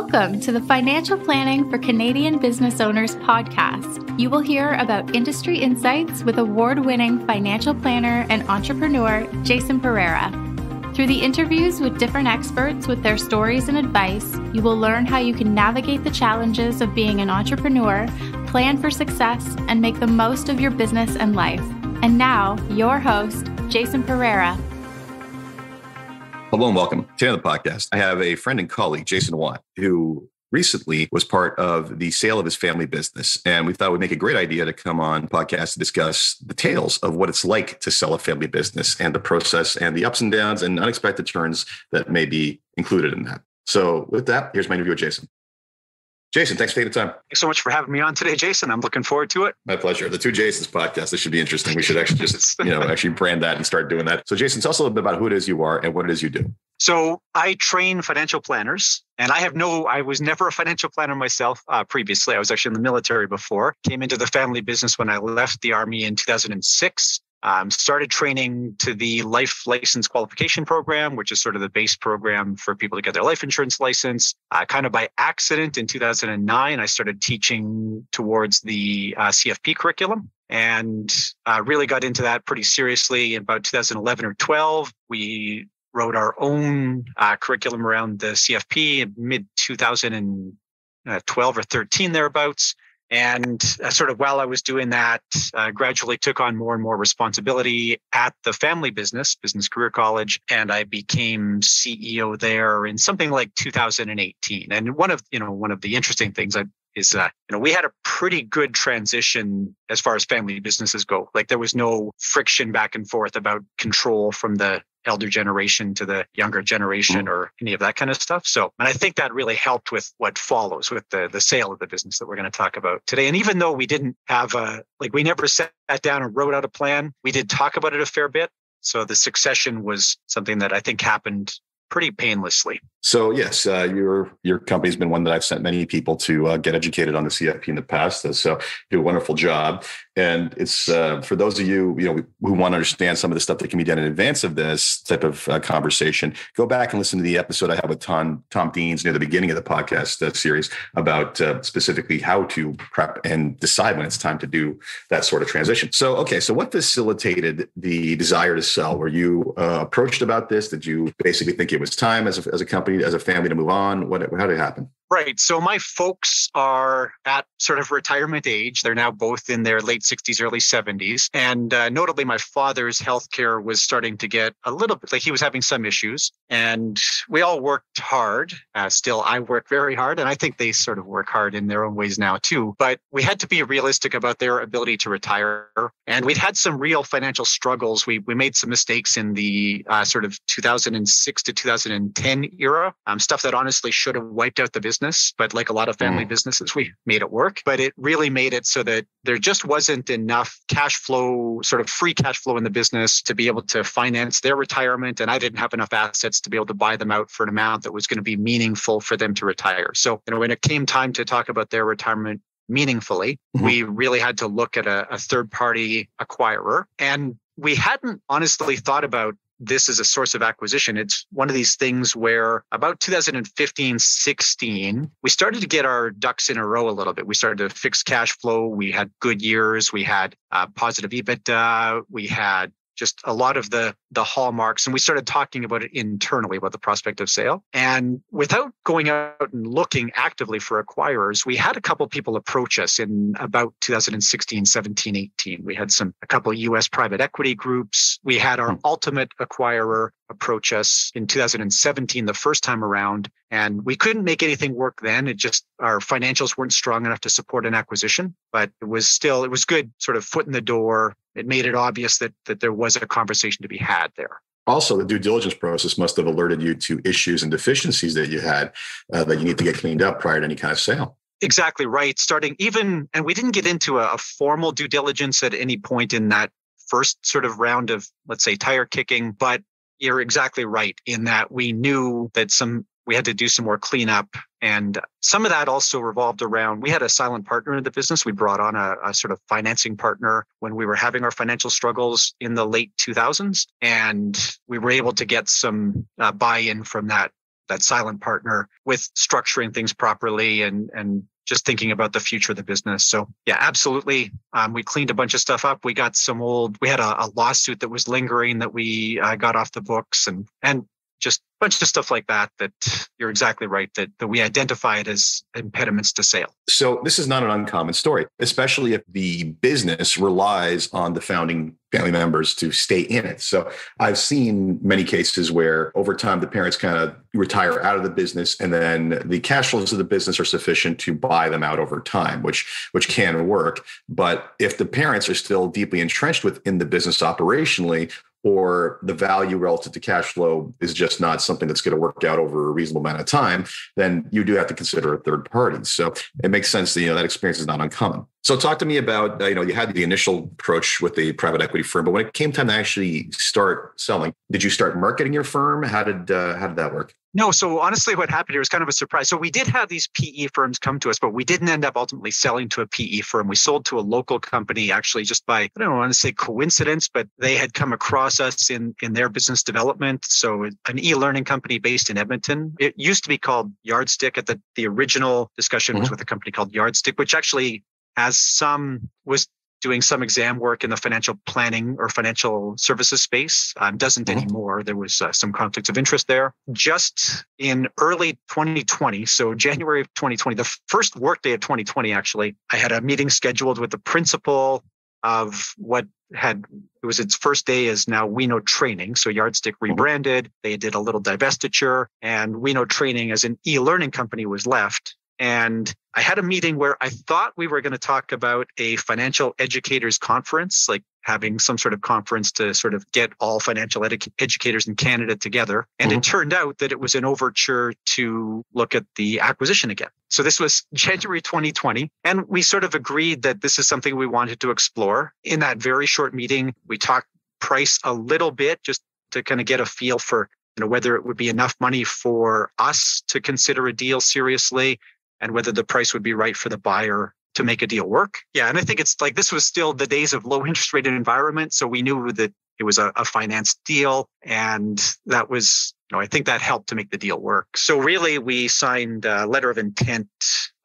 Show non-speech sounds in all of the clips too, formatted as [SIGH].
Welcome to the Financial Planning for Canadian Business Owners podcast. You will hear about industry insights with award winning financial planner and entrepreneur Jason Pereira. Through the interviews with different experts with their stories and advice, you will learn how you can navigate the challenges of being an entrepreneur, plan for success, and make the most of your business and life. And now, your host, Jason Pereira. Hello and welcome to the podcast. I have a friend and colleague, Jason Watt, who recently was part of the sale of his family business. And we thought it would make a great idea to come on podcast to discuss the tales of what it's like to sell a family business and the process and the ups and downs and unexpected turns that may be included in that. So with that, here's my interview with Jason. Jason, thanks for taking the time. Thanks so much for having me on today, Jason. I'm looking forward to it. My pleasure. The two Jasons podcast. This should be interesting. We should actually just, you know, actually brand that and start doing that. So, Jason, tell us a little bit about who it is you are and what it is you do. So, I train financial planners, and I have no, I was never a financial planner myself uh, previously. I was actually in the military before, came into the family business when I left the Army in 2006. Um, started training to the life license qualification program, which is sort of the base program for people to get their life insurance license. Uh, kind of by accident in 2009, I started teaching towards the uh, CFP curriculum and uh, really got into that pretty seriously in about 2011 or 12. We wrote our own uh, curriculum around the CFP mid 2012 or 13 thereabouts. And uh, sort of while I was doing that, uh, gradually took on more and more responsibility at the family business, Business Career College, and I became CEO there in something like 2018. And one of you know one of the interesting things I, is that you know we had a pretty good transition as far as family businesses go. Like there was no friction back and forth about control from the elder generation to the younger generation mm-hmm. or any of that kind of stuff. So, and I think that really helped with what follows with the the sale of the business that we're going to talk about today. And even though we didn't have a like we never sat down and wrote out a plan, we did talk about it a fair bit. So the succession was something that I think happened pretty painlessly. So yes, uh, your your company's been one that I've sent many people to uh, get educated on the CFP in the past. So you do a wonderful job, and it's uh, for those of you you know who want to understand some of the stuff that can be done in advance of this type of uh, conversation. Go back and listen to the episode I have with Tom Tom Deans near the beginning of the podcast uh, series about specifically how to prep and decide when it's time to do that sort of transition. So okay, so what facilitated the desire to sell? Were you approached about this? Did you basically think it was time as a, as a company as a family to move on? What how did it happen? Right. So my folks are at sort of retirement age. They're now both in their late 60s, early 70s. And uh, notably, my father's healthcare was starting to get a little bit like he was having some issues. And we all worked hard. Uh, still, I work very hard. And I think they sort of work hard in their own ways now, too. But we had to be realistic about their ability to retire. And we'd had some real financial struggles. We, we made some mistakes in the uh, sort of 2006 to 2010 era, um, stuff that honestly should have wiped out the business business, but like a lot of family mm. businesses, we made it work. But it really made it so that there just wasn't enough cash flow, sort of free cash flow in the business to be able to finance their retirement. And I didn't have enough assets to be able to buy them out for an amount that was going to be meaningful for them to retire. So, you know, when it came time to talk about their retirement meaningfully, mm-hmm. we really had to look at a, a third party acquirer. And we hadn't honestly thought about this is a source of acquisition. It's one of these things where about 2015, 16, we started to get our ducks in a row a little bit. We started to fix cash flow. We had good years. We had uh, positive EBITDA. We had just a lot of the the hallmarks and we started talking about it internally about the prospect of sale. And without going out and looking actively for acquirers we had a couple people approach us in about 2016 17 18 we had some a couple us private equity groups. We had our hmm. ultimate acquirer approach us in 2017 the first time around and we couldn't make anything work then. It just our financials weren't strong enough to support an acquisition but it was still it was good sort of foot in the door it made it obvious that that there was a conversation to be had there. Also the due diligence process must have alerted you to issues and deficiencies that you had uh, that you need to get cleaned up prior to any kind of sale. Exactly right. Starting even and we didn't get into a, a formal due diligence at any point in that first sort of round of let's say tire kicking but you're exactly right in that we knew that some we had to do some more cleanup and some of that also revolved around we had a silent partner in the business we brought on a, a, sort of financing partner when we were having our financial struggles in the late 2000s and we were able to get some uh, buy-in from that that silent partner with structuring things properly and and just thinking about the future of the business. So yeah, absolutely. Um, we cleaned a bunch of stuff up. We got some old. We had a, a lawsuit that was lingering that we uh, got off the books, and and just a bunch of stuff like that that you're exactly right that, that we identified as impediments to sale. So this is not an uncommon story especially if the business relies on the founding family members to stay in it. So i've seen many cases where over time the parents kind of retire out of the business and then the cash flows of the business are sufficient to buy them out over time which which can work. But if the parents are still deeply entrenched within the business operationally or the value relative to cash flow is just not something that's going to work out over a reasonable amount of time, then you do have to consider a third party. So it makes sense that you know that experience is not uncommon. So talk to me about uh, you know you had the initial approach with the private equity firm, but when it came time to actually start selling, did you start marketing your firm? How did uh, how did that work? No, so honestly, what happened here was kind of a surprise. So we did have these PE firms come to us, but we didn't end up ultimately selling to a PE firm. We sold to a local company, actually, just by I don't want to say coincidence, but they had come across us in in their business development. So an e-learning company based in Edmonton. It used to be called Yardstick. At the the original discussion mm-hmm. was with a company called Yardstick, which actually has some was doing some exam work in the financial planning or financial services space. Um, doesn't mm-hmm. anymore. There was uh, some conflicts of interest there. Just in early 2020, so January of 2020, the first workday of 2020, actually, I had a meeting scheduled with the principal of what had it was its first day as now We Know Training. So Yardstick mm-hmm. rebranded. They did a little divestiture, and We Know Training as an e-learning company was left. And I had a meeting where I thought we were going to talk about a financial educators conference, like having some sort of conference to sort of get all financial edu- educators in Canada together. And mm-hmm. it turned out that it was an overture to look at the acquisition again. So this was January 2020. And we sort of agreed that this is something we wanted to explore. In that very short meeting, we talked price a little bit just to kind of get a feel for you know whether it would be enough money for us to consider a deal seriously and whether the price would be right for the buyer to make a deal work. Yeah. And I think it's like this was still the days of low [LAUGHS] interest rate environment. So we knew that it was a, a financed deal. And that was, know, I think that helped to make the deal work. So really we signed a letter of intent.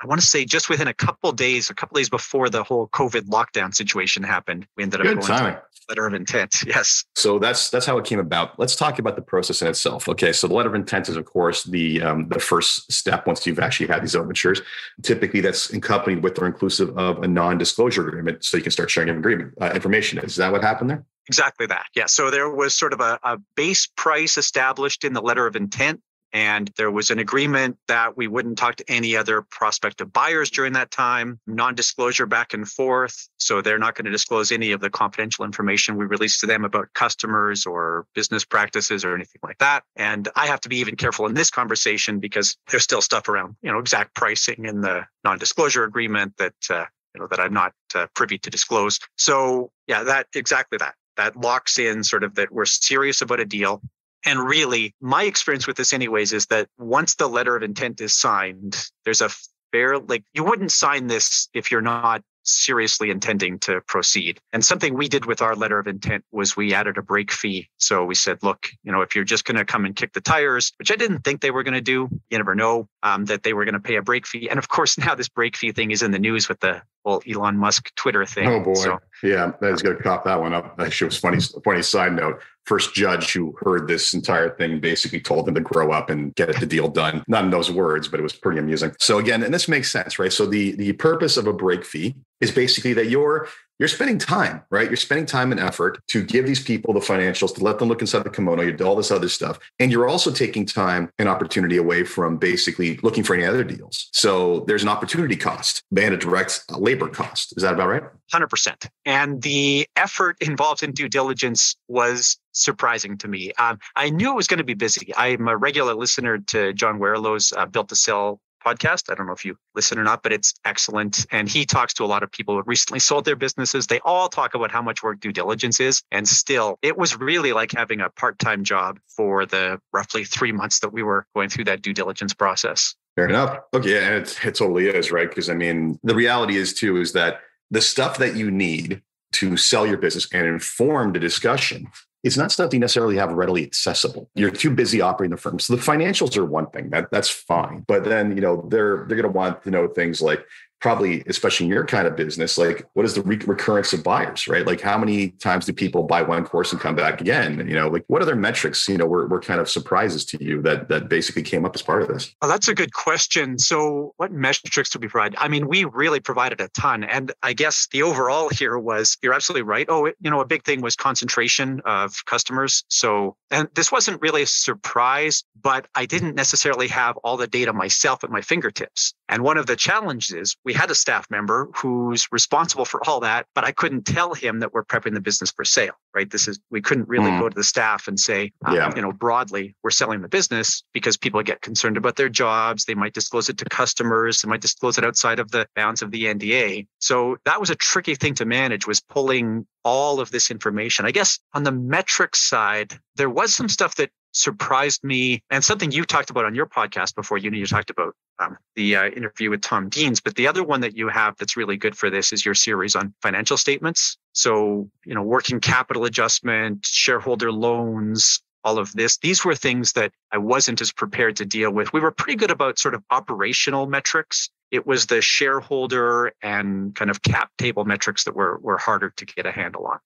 I want to say just within a couple days, a couple days before the whole COVID lockdown situation happened, we ended up Good going timing letter of intent. [LAUGHS] Yes. So that's that's how it came about. Let's talk about the process in itself. Okay, so the letter of intent is, of course, the um, the first step once you've actually had these overtures. Typically, that's accompanied with or inclusive of a non-disclosure agreement, so you can start sharing agreement uh, information. Is that what happened there? Exactly that. Yeah. So there was sort of a, a base price established in the letter of intent and there was an agreement that we wouldn't talk to any other prospective buyers during that time, non disclosure back and forth. So they're not going to disclose any of the confidential information we release to them about customers or business practices or anything like that. And I have to be even careful in this conversation because there's still stuff around, you know, exact pricing in the non disclosure agreement that, uh, you know, that I'm not uh, privy to disclose. So yeah, that exactly that that locks in sort of that we're serious about a deal and really, my experience with this, anyways, is that once the letter of intent is signed, there's a fair, like, you wouldn't sign this if you're not seriously intending to proceed. And something we did with our letter of intent was we added a break fee. So we said, look, you know, if you're just going to come and kick the tires, which I didn't think they were going to do, you never know um, that they were going to pay a break fee. And of course, [LAUGHS] now this break fee thing is in the news with the whole Elon Musk Twitter thing. Oh boy, so, yeah, that's going to cop that one up. Actually, it was funny. Funny side note: first judge who heard this entire thing basically told them to grow up and get the deal done. Not in those words, but it was pretty amusing. So again, and this makes sense, right? So the the purpose of a break fee is basically that you're you're spending time, right? You're spending time and effort to give these people the financials, to let them look inside the kimono, you do all this other stuff. And you're also taking time and opportunity away from basically looking for any other deals. So there's an opportunity cost and a direct labor cost. Is that about right? 100%. And the effort involved in due diligence was surprising to me. Um, I knew it was going to be busy. I'm a regular listener to John Warrillow's uh, Built to Sell podcast. I don't know if you listen or not, but it's excellent. And he talks to a lot of people who recently sold their businesses. They all talk about how much work due diligence is. And still, it was really like having a part time job for the roughly three months that we were going through that due diligence process. Fair enough. Okay. And it, it totally is, right? Because I mean, the reality is too, is that the stuff that you need to sell your business and inform the discussion, it's not stuff you necessarily have readily accessible. You're too busy operating the firm. So the financials are one thing that that's fine. But then, you know, they're they're going to want to know things like probably especially in your kind of business like what is the re- recurrence of buyers right? Like how many times do people buy one course and come back again? You know like what other metrics you know were, were kind of surprises to you that that basically came up as part of this? Well, that's a good question. So what metrics do we provide? I mean we really provided a ton. And i guess the overall here was you're absolutely right. Oh it, you know a big thing was concentration of customers. So and this wasn't really a surprise but i didn't necessarily have all the data myself at my fingertips and one of the challenges we had a staff member who's responsible for all that, but I couldn't tell him that we're prepping the business for sale, right? This is, we couldn't really mm. go to the staff and say, um, yeah. you know, broadly, we're selling the business because people get concerned about their jobs. They might disclose it to customers. They might disclose it outside of the bounds of the NDA. So that was a tricky thing to manage was pulling all of this information. I guess on the metrics side, there was some stuff that surprised me and something you talked about on your podcast before you know you talked about um, the uh, interview with tom deans but the other one that you have that's really good for this is your series on financial statements. So you know working capital adjustment shareholder loans all of this these were things that i wasn't as prepared to deal with. We were pretty good about sort of operational metrics. It was the shareholder and kind of cap table metrics that were, were harder to get a handle on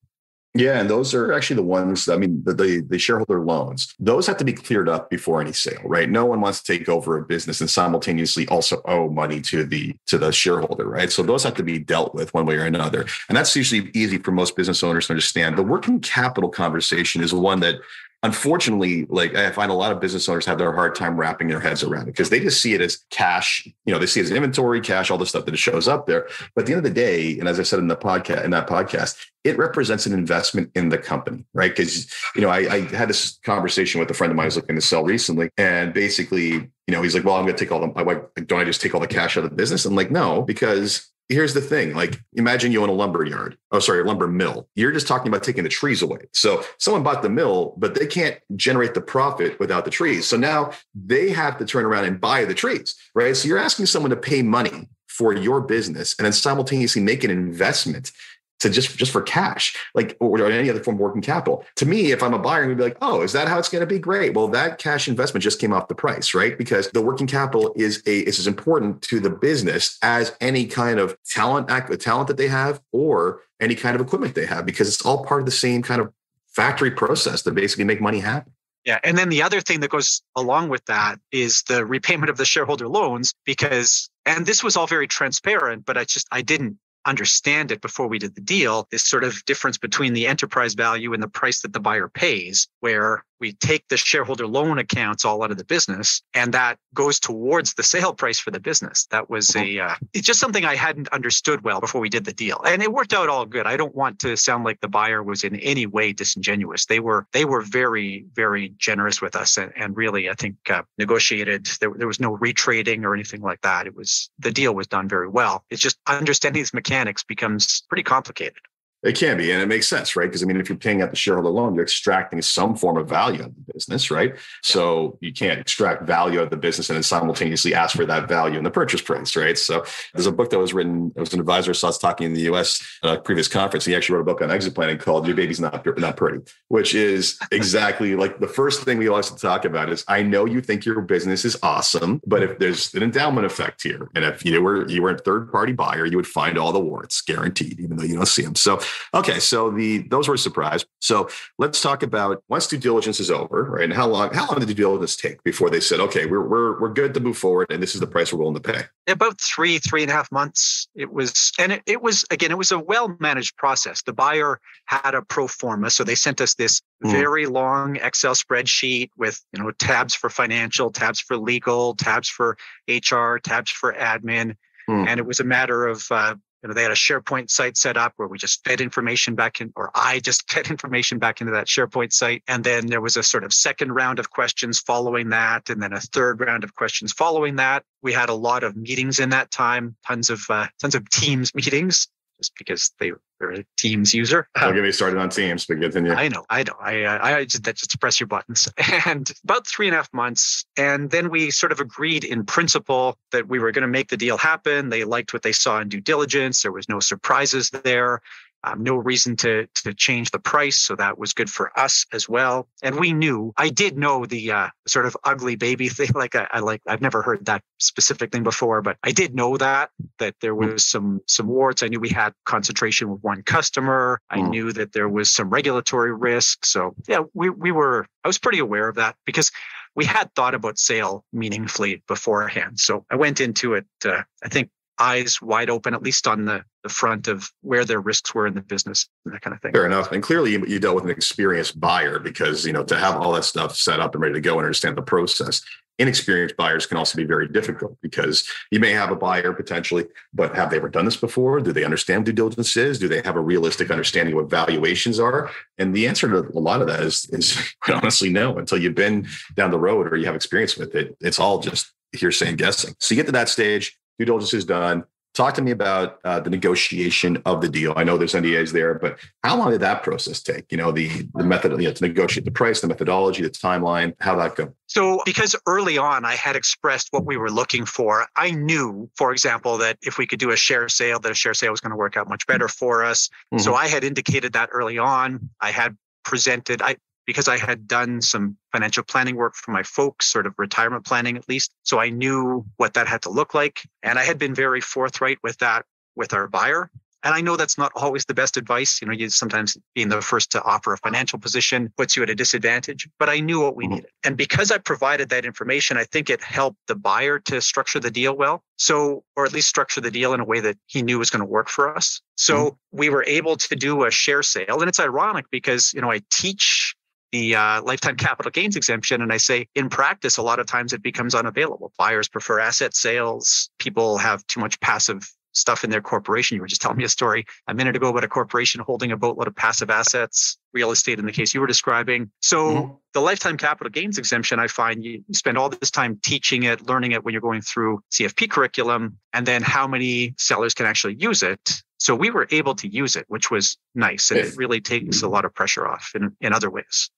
yeah, and those are actually the ones. I mean, the, the, the shareholder loans; those have to be cleared up before any sale, right? No one wants to take over a business and simultaneously also owe money to the to the shareholder, right? So those have to be dealt with one way or another, and that's usually easy for most business owners to understand. The working capital conversation is one that unfortunately, like I find a lot of business owners have their hard time wrapping their heads around it because they just see it as cash. You know, they see it as inventory, cash, all the stuff that shows up there. But at the end of the day, and as I said in the podcast, in that podcast, it represents an investment in the company, right? Because you know, I, I, had this conversation with a friend of mine who's looking to sell recently, and basically, you know, he's like, "Well, I'm going to take all the. Don't I just take all the cash out of the business?" I'm like, "No, because here's the thing like imagine you own a lumber yard oh sorry a lumber mill you're just talking about taking the trees away so someone bought the mill but they can't generate the profit without the trees so now they have to turn around and buy the trees right so you're asking someone to pay money for your business and then simultaneously make an investment to just just for cash, like or any other form of working capital. To me, if I'm a buyer, I'm gonna be like, oh, is that how it's gonna be? Great. Well, that cash investment just came off the price, right? Because the working capital is a is as important to the business as any kind of talent act talent that they have or any kind of equipment they have, because it's all part of the same kind of factory process to basically make money happen. Yeah. And then the other thing that goes along with that is the repayment of the shareholder loans, because, and this was all very transparent, but I just, I didn't understand it before we did the deal this sort of difference between the enterprise value and the price that the buyer pays where we take the shareholder loan accounts all out of the business and that goes towards the sale price for the business. That was mm-hmm. a uh, it's just something i hadn't understood well before we did the deal. And it worked out all good. I don't want to sound like the buyer was in any way disingenuous. They were they were very very generous with us and, and really i think uh, negotiated. There, there was no retrading or anything like that. It was the deal was done very well. It's just understanding these mechanics becomes pretty complicated it can be, and it makes sense, right? Because I mean, if you're paying out the shareholder loan, you're extracting some form of value out of the business, right? So you can't extract value out of the business and then simultaneously ask for that value in the purchase price, right? So there's a book that was written. It was an advisor saw us talking in the U.S. at uh, a previous conference. He actually wrote a book on exit planning called "Your Baby's Not Not Pretty," which is [LAUGHS] exactly like the first thing we always talk about is I know you think your business is awesome, but if there's an endowment effect here, and if you were you were a third party buyer, you would find all the warts guaranteed, even though you don't see them. So Okay, so the those were a surprise. So let's talk about once due diligence is over, right? And how long how long did due diligence take before they said, okay, we're we're we're good to move forward, and this is the price we're willing to pay? About three three and a half months. It was, and it, it was again, it was a well managed process. The buyer had a pro forma, so they sent us this mm. very long Excel spreadsheet with you know tabs for financial, tabs for legal, tabs for HR, tabs for admin. Mm. And it was a matter of uh, you know, they had a SharePoint site set up where we just fed information back in, or I just [LAUGHS] fed information back into that SharePoint site. And then there was a sort of second round of questions following that, and then a third round of questions following that. We had a lot of meetings in that time, tons of uh, tons of [LAUGHS] Teams meetings, just because they they're a Teams user. [LAUGHS] Don't get me started on Teams, but continue. I know, I know. I uh, I just that just press your buttons. [LAUGHS] And about three and a half months, and then we sort of agreed in principle that we were going to make the deal happen. They liked what they saw in due diligence. There was no surprises there. Um, no reason to to change the price, so that was good for us as well. And we knew, I did know the uh, sort of ugly baby [LAUGHS] thing. Like I, I, like, I've never heard that specific thing before, but I did know that that there mm. was some some warts. I knew we had concentration with one customer. I mm. knew that there was some regulatory risk. So yeah, we we were. I was pretty aware of that because we had thought about sale meaningfully beforehand. So I went into it, uh, I think, eyes wide open, at least on the, the front of where their risks were in the business and that kind of thing. Fair enough. And clearly you, you dealt with an experienced buyer because, you know, to have all that stuff set up and ready to go and understand the process, inexperienced buyers can also be very difficult because you may have a buyer potentially, but have they ever done this before? Do they understand due diligence is? Do they have a realistic understanding of what valuations are? And the answer to a lot of that is, is [LAUGHS] honestly no. Until you've been down the road or you have experience with it, it's all just hearsay and guessing. So you get to that stage, due diligence is done. Talk to me about uh, the negotiation of the deal. I know there's NDAs there, but how long did that process take? You know, the the method you know, to negotiate the price, the methodology, the timeline, how that go? So, because early on I had expressed what we were looking for, I knew, for example, that if we could do a share sale, that a share sale was going to work out much better for us. Mm-hmm. So, I had indicated that early on. I had presented, I because I had done some financial planning work for my folks, sort of retirement planning at least. So I knew what that had to look like. And I had been very forthright with that with our buyer. And I know that's not always the best advice. You know, you sometimes being the first to offer a financial position puts you at a disadvantage, but I knew what we mm-hmm. needed. And because I provided that information, I think it helped the buyer to structure the deal well. So, or at least structure the deal in a way that he knew was going to work for us. So mm-hmm. we were able to do a share sale. And it's ironic because, you know, I teach the uh, lifetime capital gains exemption. And I say, in practice, a lot of times it becomes unavailable. Buyers prefer asset sales. People have too much passive stuff in their corporation. You were just telling me a story a minute ago about a corporation holding a boatload of passive assets, real estate in the case you were describing. So mm-hmm. the lifetime capital gains exemption, I find you spend all this time teaching it, learning it when you're going through CFP curriculum, and then how many sellers can actually use it. So we were able to use it, which was nice. And it really takes a lot of pressure off in, in other ways.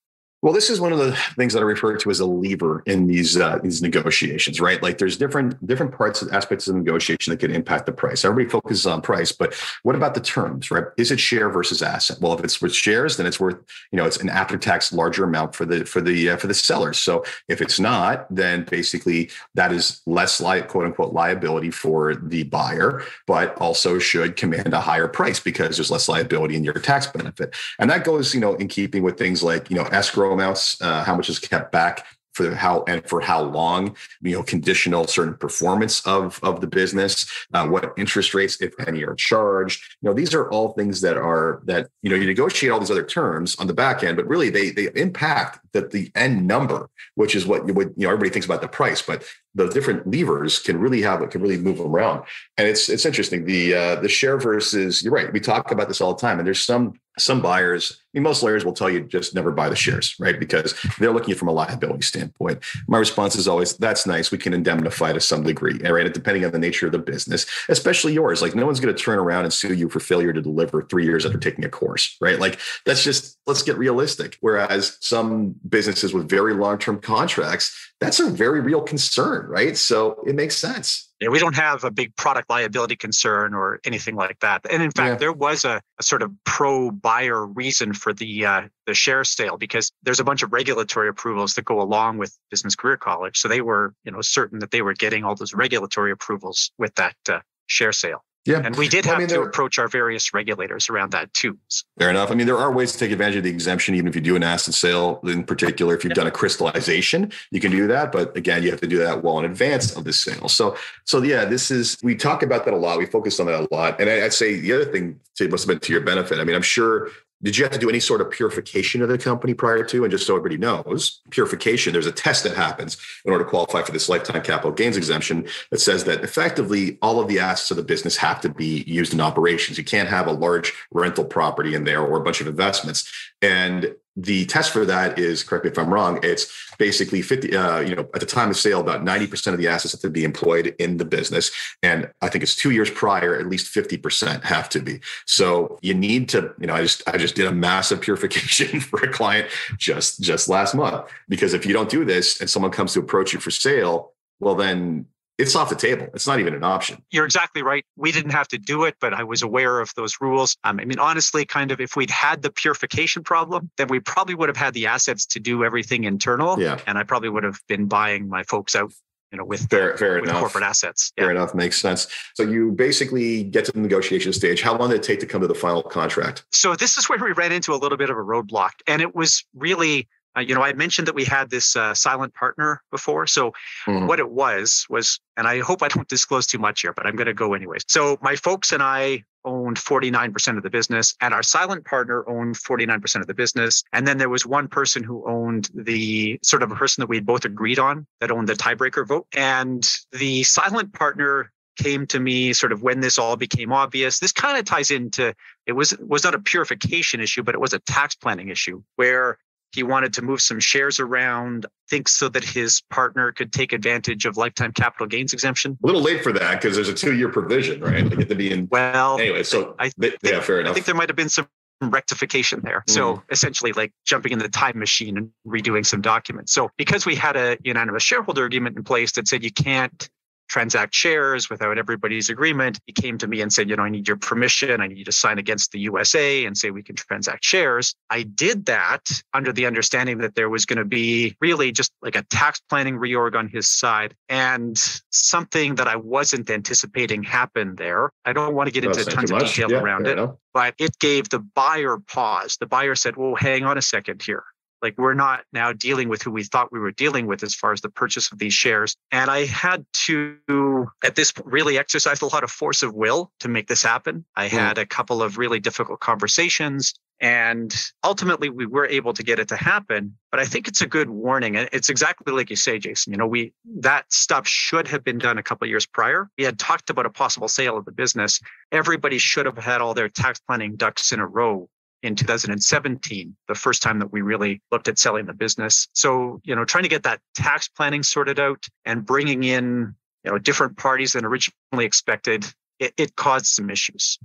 Well, this is one of the things that I refer to as a lever in these uh, these negotiations, right? Like there's different different parts aspects of the negotiation that can impact the price. Everybody focuses on price, but what about the terms, right? Is it share versus asset? Well, if it's with shares, then it's worth you know it's an after tax larger amount for the for the uh, for the sellers. So if it's not, then basically that is less like quote unquote liability for the buyer, but also should command a higher price because there's less liability in your tax benefit, and that goes you know in keeping with things like you know escrow amounts, uh, how much is kept back for how and for how long you know conditional certain performance of of the business uh, what interest rates if any are charged. You know these are all things that are that you know you negotiate all these other terms on the back end but really they they impact that the end number which is what, what you know everybody thinks about the price but the different levers can really have it can really move them around. And it's it's interesting the uh the share versus you're right we talk about this all the time and there's some some buyers, I mean, most lawyers will tell you just never buy the shares, right? Because they're looking at from a liability standpoint. My response is always, that's nice. We can indemnify to some degree, right? Depending on the nature of the business, especially yours. Like no one's going to turn around and sue you for failure to deliver three years after taking a course, right? Like that's just, let's get realistic. Whereas some businesses with very long-term contracts, that's a very real concern, right? So it makes sense. Yeah, we don't have a big product liability concern or anything like that. And in fact, yeah. there was a, a, sort of pro buyer reason for the uh, the share sale because there's a bunch of regulatory approvals that go along with business career college. So they were, you know, certain that they were getting all those regulatory approvals with that uh, share sale. Yeah. And we did have I mean, to there, approach our various regulators around that too. Fair enough. I mean, there are ways to take advantage of the exemption, even if you do an asset sale in particular. If you've done a crystallization, you can do that. But again, you have to do that well in advance of the sale. So, so yeah, this is, we talk about that a lot. We focus on that a lot. And I, would say the other thing to, must have been to your benefit. I mean, I'm sure did you have to do any sort of purification of the company prior to? And just so everybody knows, purification, there's a test that happens in order to qualify for this lifetime capital gains exemption that says that effectively all of the assets of the business have to be used in operations. You can't have a large rental property in there or a bunch of investments. And the test for that is correct me if i'm wrong it's basically 50 uh, you know at the time of sale about 90% of the assets have to be employed in the business and i think it's two years prior at least 50% have to be. So you need to you know i just i just did a massive purification [LAUGHS] for a client just just last month because if you don't do this and someone comes to approach you for sale well then it's off the table. It's not even an option. You're exactly right. We didn't have to do it, but I was aware of those rules. Um, I mean, honestly, kind of if we'd had the purification problem, then we probably would have had the assets to do everything internal. Yeah. And I probably would have been buying my folks out you know, with, fair, fair with enough. corporate assets. Fair enough. Makes sense. So you basically get to the negotiation stage. How long did it take to come to the final contract? So this is where we ran into a little bit of a roadblock. And it was really uh, you know, I mentioned that we had this uh, silent partner before. So mm-hmm. what it was was, and I hope I don't [LAUGHS] disclose too much here, but I'm going to go anyways. So my folks and I owned 49% of the business, and our silent partner owned 49% of the business. And then there was one person who owned the sort of a person that we both agreed on that owned the tiebreaker vote. And the silent partner came to me sort of when this all became obvious this kind of ties into it was was not a purification issue but it was a tax planning issue where he wanted to move some shares around, think so that his partner could take advantage of lifetime capital gains exemption. A little late for that because there's a two-year provision, right? They get to be in. Well, anyway, so I think, yeah, fair enough. I think there might have been some rectification there. Mm. So essentially, like jumping in the time machine and redoing some documents. So because we had a unanimous shareholder agreement in place that said you can't transact shares without everybody's agreement. He came to me and said, you know, I need your permission. I need you to sign against the USA and say we can transact shares. I did that under the understanding that there was going to be really just like a tax planning reorg on his side and something that I wasn't anticipating happened there. I don't want to get into tons of detail yeah, around it, but it gave the buyer pause. The buyer said, well, hang on a second here. Like we're not now dealing with who we thought we were dealing with as far as the purchase of these shares. And I had to, at this point, really exercise a lot of force of will to make this happen. I mm. had a couple of really difficult conversations. And ultimately, we were able to get it to happen. But I think it's a good warning. And it's exactly like you say, Jason. You know, we that stuff should have been done a couple of years prior. We had talked about a possible sale of the business. Everybody should have had all their tax planning ducks in a row in 2017, the first time that we really looked at selling the business. So, you know, trying to get that tax planning sorted out and bringing in, you know, different parties than originally expected, it, it caused some issues.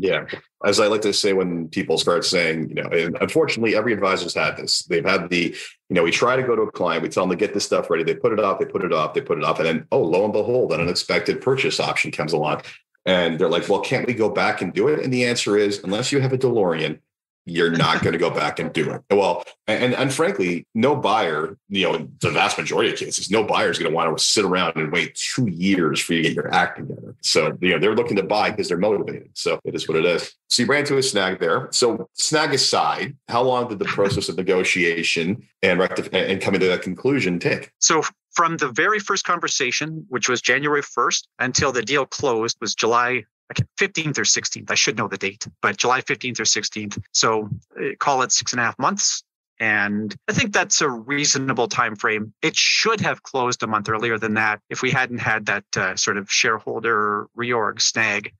Yeah. As I like to say when people start saying, you know, and unfortunately every advisor's had this. They've had the, you know, we try to go to a client, we tell them to get this stuff ready. They put it off, they put it off, they put it off. And then, oh, lo and behold, an unexpected purchase option comes along. And they're like, well, can't we go back and do it? And the answer is, unless you have a DeLorean, you're not going to go back and do it. Well, and and frankly, no buyer, you know, the vast majority of cases, no buyer is going to want to sit around and wait two years for you to get your act together. So, you know, they're looking to buy because they're motivated. So it is what it is. So you ran into a snag there. So snag aside, how long did the process of negotiation and rectif- and coming to that conclusion take? So from the very first conversation, which was January 1st, until the deal closed was July 15th or 16th. I should know the date, but July 15th or 16th. So uh, call it six and a half months. And I think that's a reasonable time frame. It should have closed a month earlier than that if we hadn't had that uh, sort of shareholder reorg snag.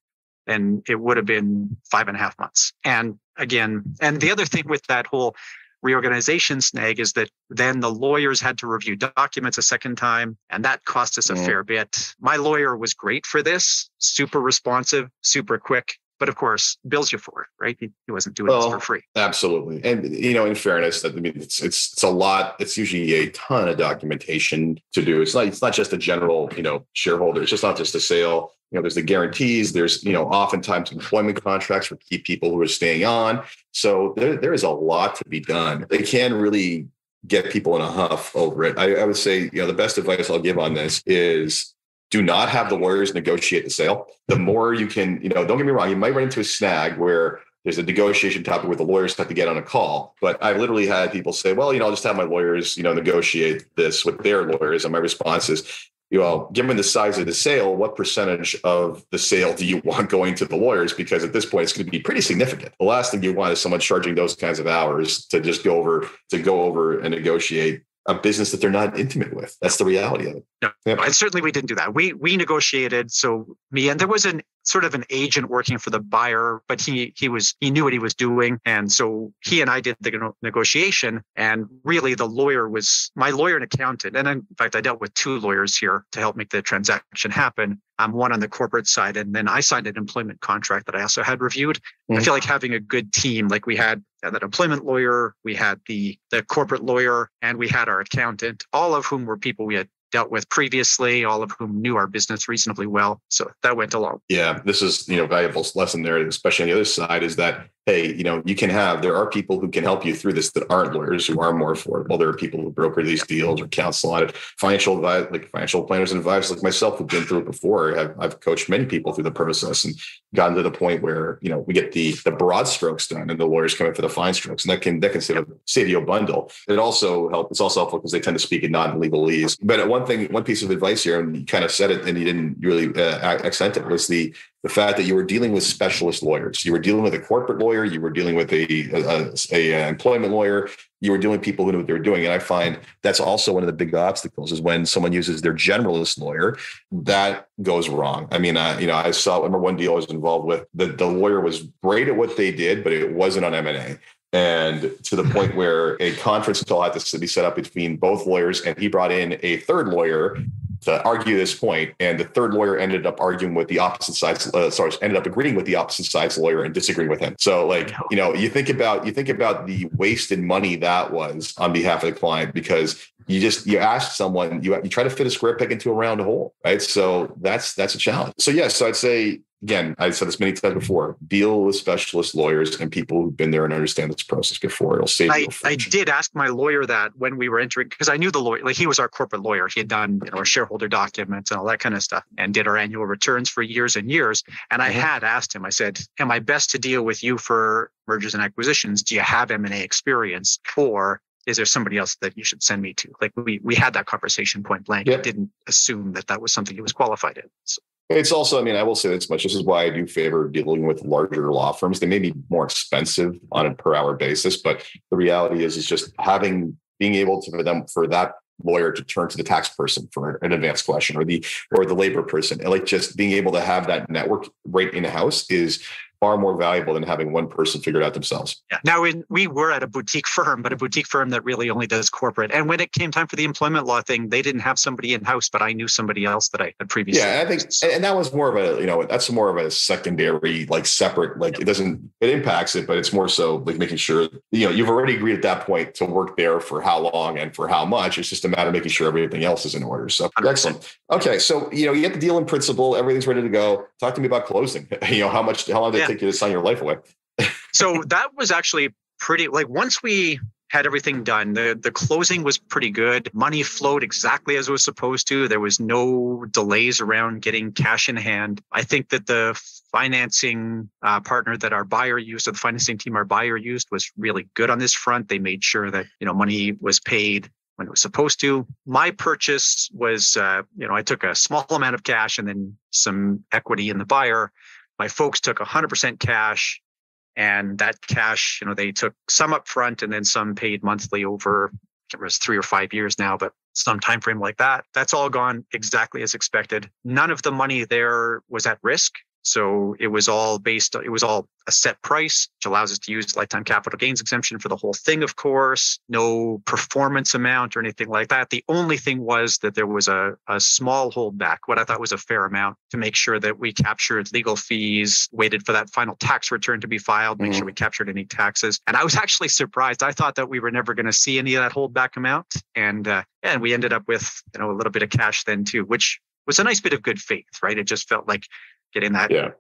And it would have been five and a half months. And again, and the other thing with that whole reorganization snag is that then the lawyers had to review documents a second time, and that cost us a mm. fair bit. My lawyer was great for this, super responsive, super quick. But of course, bills you for it, right? He, he wasn't doing well, this for free. Absolutely, and you know, in fairness, that I mean, it's it's it's a lot. It's usually a ton of documentation to do. It's not it's not just a general, you know, shareholder. It's just not just a sale you know, there's the guarantees. There's, you know, oftentimes employment contracts for key people who are staying on. So there, there is a lot to be done. They can really get people in a huff over it. I, I would say, you know, the best advice I'll give on this is do not have the lawyers negotiate the sale. The more you can, you know, don't get me wrong, you might run into a snag where there's a negotiation topic where the lawyers have to get on a call. But I've literally had people say, well, you know, I'll just have my lawyers, you know, negotiate this with their lawyers. And my response is, you know, given the size of the sale, what percentage of the sale do you [LAUGHS] want going to the lawyers? Because at this point, it's going to be pretty significant. The last thing you want is someone charging those kinds of hours to just go over to go over and negotiate a business that they're not intimate with. That's the reality of it. No, and certainly we didn't do that. We we negotiated. So me and there was an sort of an agent working for the buyer, but he he was he knew what he was doing, and so he and I did the negotiation. And really, the lawyer was my lawyer and accountant, and in fact, I dealt with two lawyers here to help make the transaction happen. I'm one on the corporate side, and then I signed an employment contract that I also had reviewed. Mm-hmm. I feel like having a good team, like we had that employment lawyer, we had the the corporate lawyer, and we had our accountant, all of whom were people we had dealt with previously, all of whom knew our business reasonably well. So that went along. Yeah, this is you know valuable lesson there, especially on the other side, is that hey, you know, you can have there are people who can help you through this that aren't lawyers who are more affordable. There are people who broker these deals or counsel on it. Financial advice, like financial planners and advisors like myself, who've been through it before. Have, I've coached many people through the process and gotten to the point where you know we get the the broad strokes done, and the lawyers come in for the fine strokes, and that can that can save, save you a bundle. It also help. It's also helpful because they tend to speak in non-legalese. But one thing, one piece of advice here, and you kind of said it, and you didn't really uh, accent it, was the the fact that you were dealing with specialist lawyers. You were dealing with a corporate lawyer. You were dealing with a, a, a, a employment lawyer. You were dealing with people who knew what they were doing. And I find that's also one of the big obstacles is when someone uses their generalist lawyer, that goes wrong. I mean, uh, you know, I saw, I remember one deal I was involved with. The, the lawyer was great at what they did, but it wasn't on M&A and to the point where a conference call had to be set up between both lawyers and he brought in a third lawyer to argue this point, and the third lawyer ended up arguing with the opposite side's. Uh, sorry, ended up agreeing with the opposite side's lawyer and disagreeing with him. So, like you know, you think about you think about the wasted money that was on behalf of the client because you just you ask someone you you try to fit a square peg into a round hole, right? So that's that's a challenge. So yes, so I'd say again, I've said this many times before, deal with specialist lawyers and people who've been there and understand this process before. It'll save I, you. I did ask my lawyer that when we were entering, because I knew the lawyer, like he was our corporate lawyer. He had done, you know, our shareholder documents and all that kind of stuff and did our annual returns for years and years. And I mm-hmm. had asked him, I said, am I best to deal with you for mergers and acquisitions? Do you have M&A experience? Or is there somebody else that you should send me to? Like we, we had that conversation point blank. Yep. I didn't assume that that was something he was qualified in. So. It's also, I mean, I will say this much. This is why I do favor dealing with larger law firms. They may be more expensive on a per hour basis, but the reality is, is just having being able to for them for that lawyer to turn to the tax person for an advanced question or the or the labor person and like just being able to have that network right in the house is far more valuable than having one person figure it out themselves. Yeah. Now, in, we were at a boutique [LAUGHS] firm, but a boutique firm that really only does corporate. And when it came time for the employment law thing, they didn't have somebody in house, but I knew somebody else that I had previously. Yeah, I think, and that was more of a, you know, that's more of a secondary, like separate, like it doesn't, it impacts it, but it's more so like making sure, you know, you've already agreed at that point to work there for how long and for how much. It's just a matter of making sure everything else is in order. So 100%. excellent. Okay, so you know, you get the deal in principle, everything's ready to go. Talk to me about closing. [LAUGHS] You know, how much, how long did yeah. Take you to sign your life away? [LAUGHS] so that was actually pretty like once we had everything done. The the closing was pretty good. Money flowed exactly as it was supposed to. There was no delays around getting cash in hand. I think that the financing uh, partner that our buyer used, or the financing team our buyer used, was really good on this front. They made sure that you know money was paid when it was supposed to. My purchase was, uh, you know, I took a small amount of cash and then some equity in the buyer. My folks took 100% cash and that cash, you know, they took some up front and then some paid monthly over it was three or five years now, but some time frame like that. That's all gone exactly as expected. None of the money there was at risk. So it was all based, it was all a set price, which allows us to use lifetime capital gains exemption for the whole thing, of course, no performance amount or anything like that. The only thing was that there was a, a small holdback, what I thought was a fair amount to make sure that we captured legal fees, waited for that final tax return to be filed, make mm-hmm. sure we captured any taxes. And I was [LAUGHS] actually surprised. I thought that we were never going to see any of that holdback amount. And, uh, and we ended up with, you know, a little bit of cash then too, which was a nice bit of good faith, right? It just felt like getting that yeah.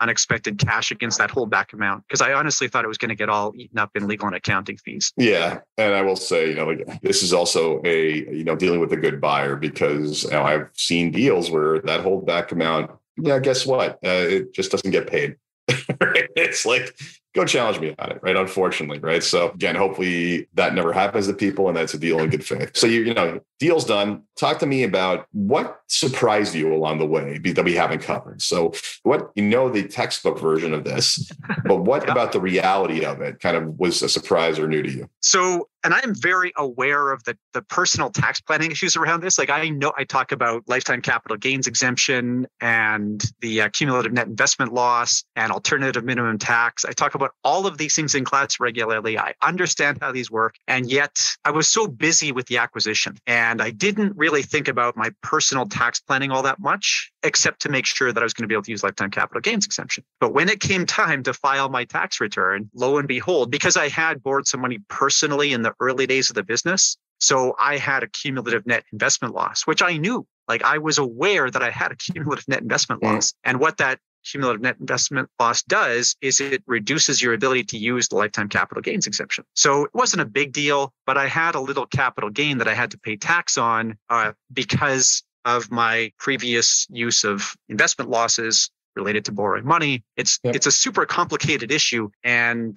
unexpected cash against that holdback amount because I honestly thought it was going to get all eaten up in legal and accounting fees. Yeah, and I will say, you know, like this is also a you know dealing with a good buyer because you know, I've seen deals where that holdback amount, yeah, guess what, uh, it just doesn't get paid. [LAUGHS] it's like go challenge me on it, right? Unfortunately, right? So again, hopefully that never happens to people, and that's a deal in good faith. So you, you know, deal's done. Talk to me about what surprised you along the way that we haven't covered. So what you know the textbook version of this, but what [LAUGHS] yeah. about the reality of it kind of was a surprise or new to you? So and I'm very aware of the the personal tax planning issues around this. Like I know I talk about lifetime capital gains exemption and the uh, cumulative net investment loss and alternative minimum tax. I talk about all of these things in class regularly. I understand how these work, and yet I was so busy with the acquisition and I didn't really think about my personal tax planning all that much, except to make sure that I was going to be able to use lifetime capital gains exemption. But when it came time to file my tax return, lo and behold, because I had borrowed some money personally in the early days of the business, So I had a cumulative net investment loss, which I knew. Like I was aware that I had a cumulative net investment mm. loss. And what that cumulative net investment loss does is it reduces your ability to use the lifetime capital gains exemption. So it wasn't a big deal, but I had a little capital gain that I had to pay tax on uh, because of my previous use of investment losses related to borrowing money. It's yep. it's a super complicated issue, and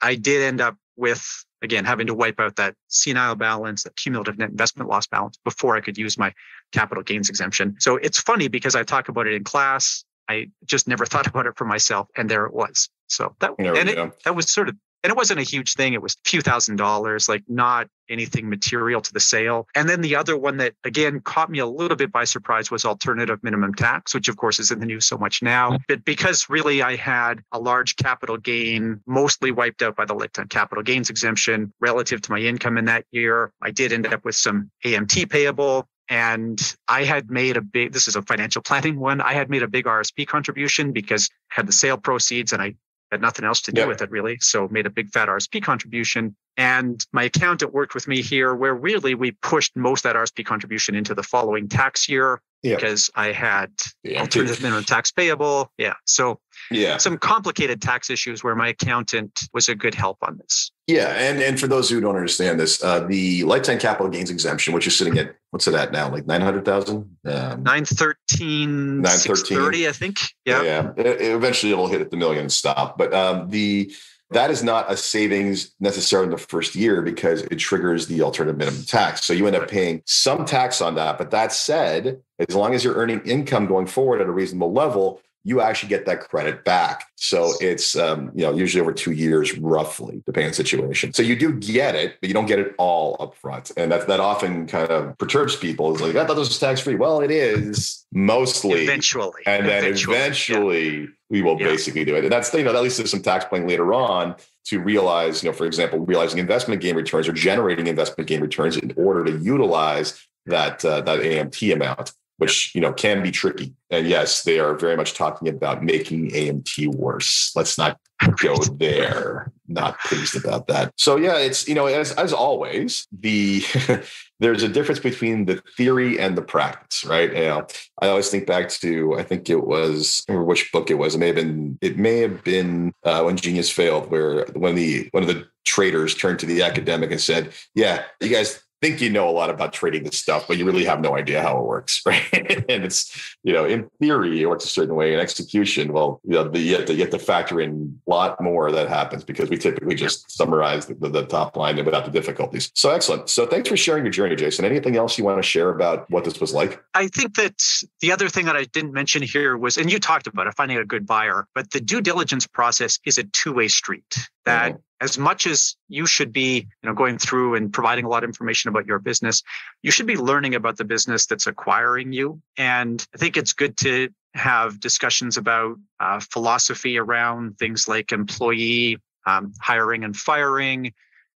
I did end up with again having to wipe out that CNIL balance, that cumulative net investment loss balance before I could use my capital gains exemption. So it's funny because I talk about it in class. I just never [LAUGHS] thought about it for myself, and there it was. So that and it, that was sort of and it wasn't a huge thing. It was a few thousand dollars, like not anything material to the sale. And then the other one that again caught me a little bit by surprise was alternative minimum tax, which of course is in the news so much now. But because really I had a large capital gain, mostly wiped out by the lifetime capital gains exemption relative to my income in that year, I did end up with some AMT payable. And I had made a big, this is a financial planning one. I had made a big RSP contribution because I had the sale proceeds and I had nothing else to do yeah. with it really. So made a big fat RSP contribution. And my accountant worked with me here where really we pushed most of that RSP contribution into the following tax year yeah. because I had yeah. alternative minimum tax payable. Yeah. So yeah, some complicated tax issues where my accountant was a good help on this. Yeah, and and for those who don't understand this, uh, the lifetime capital gains exemption, which is sitting at what's it at now, like nine hundred thousand, um, nine thirteen, nine thirteen, I think. Yeah, yeah. It, it eventually, it'll hit at the million and stop. But um, the that is not a savings necessarily in the first year because it triggers the alternative minimum tax. So you end up paying some tax on that. But that said, as long as you're earning income going forward at a reasonable level, you actually get that credit back. So it's um, you know usually over two years, roughly, depending on the situation. So you do get it, but you don't get it all up front, and that that often kind of perturbs people. It's like I thought this was tax free. Well, it is mostly eventually, and then eventually, eventually yeah. we will yeah. basically do it. And that's you know at least there's some tax planning later on to realize you know for example realizing investment gain returns or generating investment gain returns in order to utilize that uh, that AMT amount which you know can be tricky. And yes, they are very much talking about making AMT worse. Let's not go [LAUGHS] there. Not pleased about that. So yeah, it's you know as as always the [LAUGHS] there's a difference between the theory and the practice, right? You know, I always think back to I think it was I remember which book it was. It may have been it may have been uh, when Genius failed, where when the one of the traders turned to the academic and said, "Yeah, you guys think you know a lot about trading this stuff, but you really have no idea how it works, [LAUGHS] right? and it's, you know, in theory, it works a certain way. In execution, well, you know, the, you, have to, you have to factor in a lot more that happens because we typically just summarize the, the, top line without the difficulties. So excellent. So thanks for sharing your journey, Jason. Anything else you want to share about what this was like? I think that the other thing that I didn't mention here was, and you talked about it, finding a good buyer, but the due diligence process is a two-way street that mm-hmm. as much as you should be you know going through and providing a lot of information about your business you should be learning about the business that's acquiring you. And i think it's good to have discussions about uh, philosophy around things like employee um, hiring and firing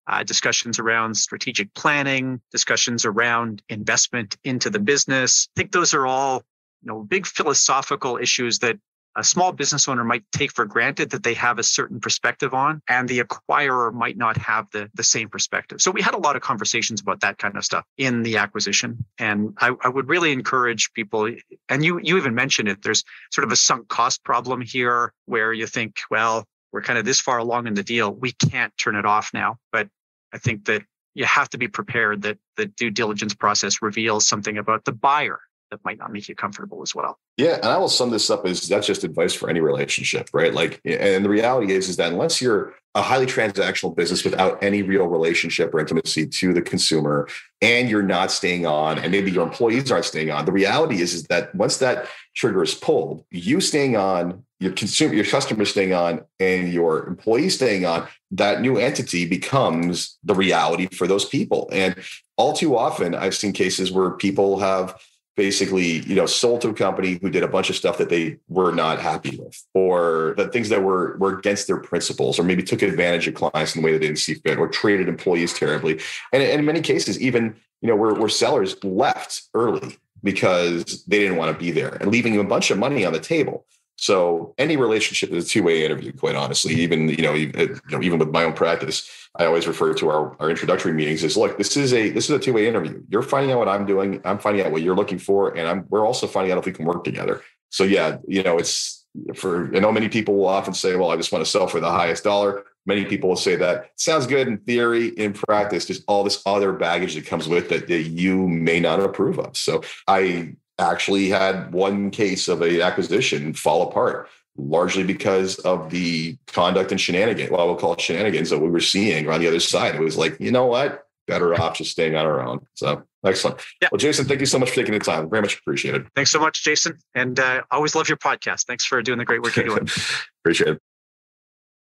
uh, discussions around strategic planning discussions around investment into the business. I think those are all you know big philosophical issues that a small business owner might take for granted that they have a certain perspective on, and the acquirer might not have the, the same perspective. So we had a lot of conversations about that kind of stuff in the acquisition. And I, I would really encourage people, and you you even mentioned it, there's sort of a sunk cost problem here where you think, well, we're kind of this far along in the deal, we can't turn it off now. But I think that you have to be prepared that the due diligence process reveals something about the buyer that might not make you comfortable as well. Yeah, and I will sum this up as that's just advice for any relationship, right? Like, and the reality is, is that unless you're a highly transactional business without any real relationship or intimacy to the consumer, and you're not staying on, and maybe your employees aren't staying on, the reality is, is that once that trigger is pulled, you staying on, your consumer, your customer staying on, and your employees staying on, that new entity becomes the reality for those people. And all too often, I've seen cases where people have basically, you know, sold to a company who did a bunch of stuff that they were not happy with, or the things that were were against their principles, or maybe took advantage of clients in the way they didn't see fit, or treated employees terribly. And in many cases, even you know, where, where sellers left early because they didn't want to be there and leaving a bunch of money on the table. So any relationship is a two-way interview, quite honestly. Even you know, even, you know, even with my own practice, I always refer to our, our introductory meetings as look, this is a this is a two-way interview. You're finding out what I'm doing, I'm finding out what you're looking for, and I'm we're also finding out if we can work together. So yeah, you know, it's for I know many people will often say, well, I just want to sell for the highest dollar. Many people will say that sounds good in theory, in practice, just all this other baggage that comes with it that you may not approve of. So I actually had one case of a acquisition fall apart largely because of the conduct and shenanigans. Well, we'll call it shenanigans that we were seeing on the other side. It was like, you know what? Better off just staying on our own. So excellent. Yeah. Well, Jason, thank you so much for taking the time. Very much appreciated. Thanks so much, Jason. And uh, always love your podcast. Thanks for doing the great work you're doing. [LAUGHS] Appreciate it.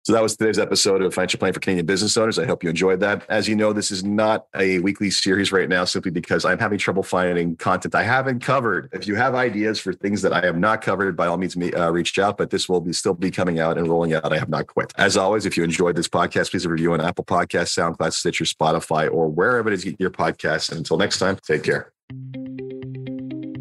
So that was today's episode of Financial Planning for Canadian Business Owners. I hope you enjoyed that. As you know, this is not a weekly series right now simply because I'm having trouble finding content I haven't covered. If you have ideas for things that I have not covered, by all means, uh, reach out. But this will be still be coming out and rolling out. I have not quit. As always, if you enjoyed this podcast, please review on Apple Podcasts, SoundCloud, Stitcher, Spotify, or wherever it is you get your podcasts. And until next time, take care.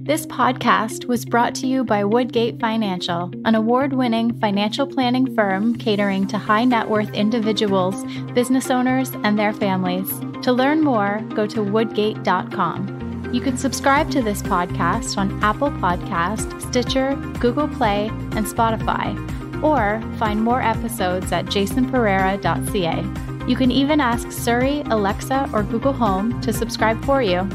This podcast was brought to you by Woodgate Financial, an award winning financial planning firm catering to high net worth individuals, business owners, and their families. To learn more, go to woodgate.com. You can subscribe to this podcast on Apple Podcast, Stitcher, Google Play, and Spotify, or find more episodes at jasonpereira.ca. You can even ask Siri, Alexa, or Google Home to subscribe for you.